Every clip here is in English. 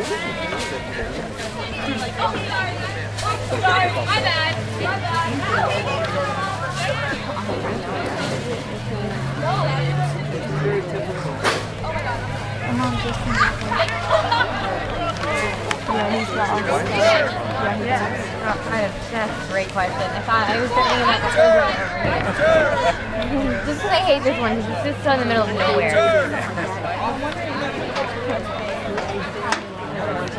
Just because I hate this one, because it's just so in the middle of nowhere.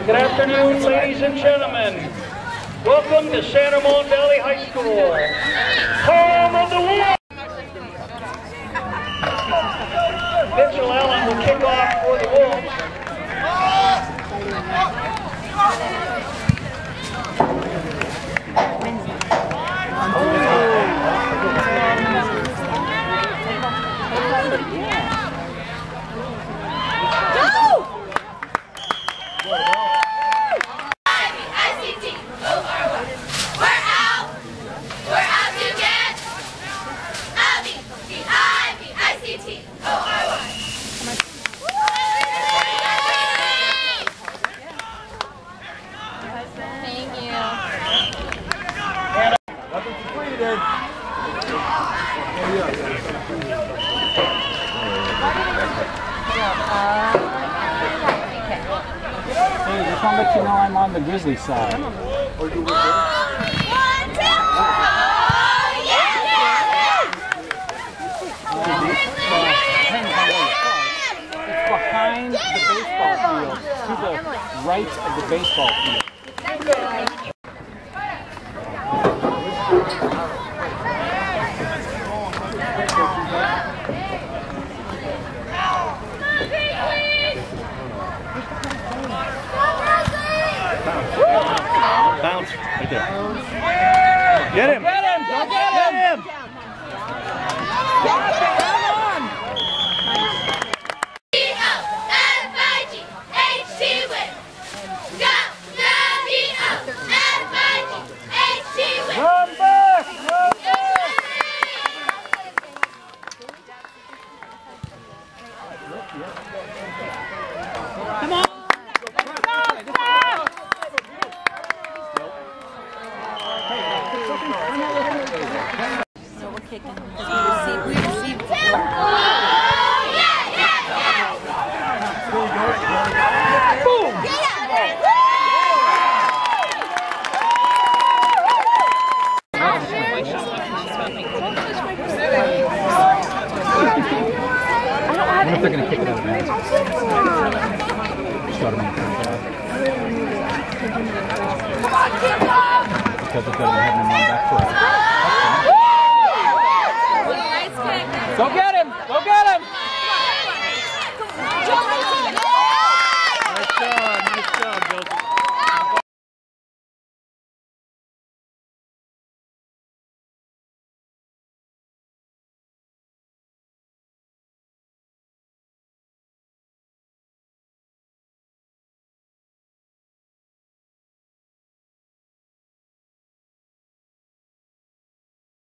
Good afternoon, ladies and gentlemen. Welcome to San Ramon Valley High School, home of the world. Mitchell Allen will kick off for the Wolves. ICT. We're out. We're out to get Abby, the I, the ICT. O-R-Y. Thank you. Weapon completed. Hey, just want let you know I'm on the Grizzly side. It's behind the baseball field, to the right of the baseball field. Bounce. Right there. Get him. Get him. Get him. D-O-F-I-G-H-T Oh, yeah, yeah, yeah. I wonder if they're going to kick it out of bounds. Got him in contact. Because on. Go get him! Go get him!